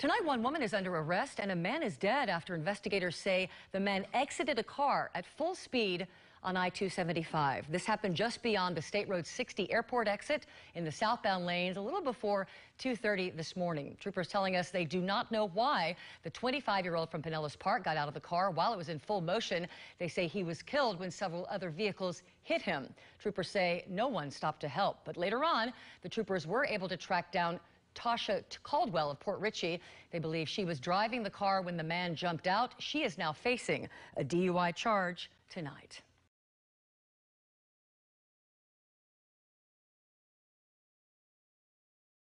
Tonight, one woman is under arrest and a man is dead after investigators say the man exited a car at full speed on I-275. This happened just beyond the State Road 60 airport exit in the southbound lanes a little before 2.30 this morning. Troopers telling us they do not know why the 25-year-old from Pinellas Park got out of the car while it was in full motion. They say he was killed when several other vehicles hit him. Troopers say no one stopped to help. But later on, the troopers were able to track down Tasha Caldwell of Port Richey. They believe she was driving the car when the man jumped out. She is now facing a DUI charge tonight.